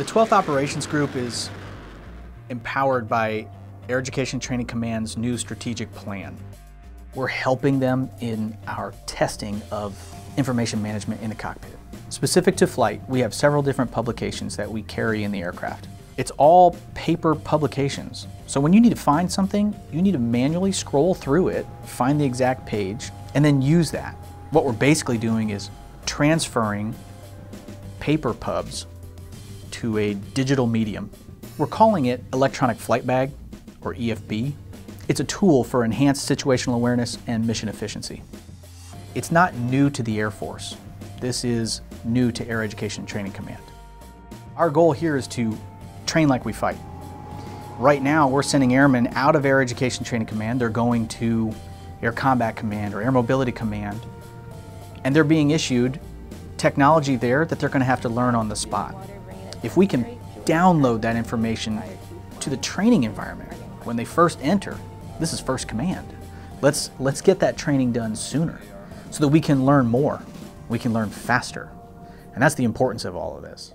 The 12th Operations Group is empowered by Air Education Training Command's new strategic plan. We're helping them in our testing of information management in the cockpit. Specific to flight, we have several different publications that we carry in the aircraft. It's all paper publications. So when you need to find something, you need to manually scroll through it, find the exact page, and then use that. What we're basically doing is transferring paper pubs to a digital medium. We're calling it Electronic Flight Bag, or EFB. It's a tool for enhanced situational awareness and mission efficiency. It's not new to the Air Force. This is new to Air Education Training Command. Our goal here is to train like we fight. Right now, we're sending airmen out of Air Education Training Command. They're going to Air Combat Command or Air Mobility Command, and they're being issued technology there that they're going to have to learn on the spot. If we can download that information to the training environment when they first enter, this is first command. Let's, let's get that training done sooner so that we can learn more, we can learn faster. And that's the importance of all of this.